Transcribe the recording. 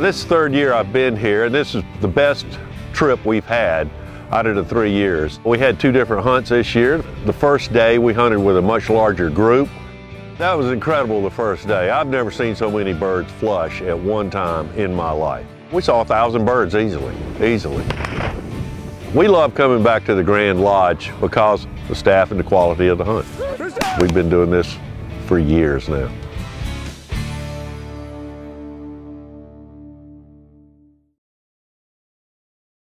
This third year I've been here, and this is the best trip we've had out of the three years. We had two different hunts this year. The first day we hunted with a much larger group. That was incredible the first day. I've never seen so many birds flush at one time in my life. We saw a thousand birds easily, easily. We love coming back to the Grand Lodge because the staff and the quality of the hunt. We've been doing this for years now.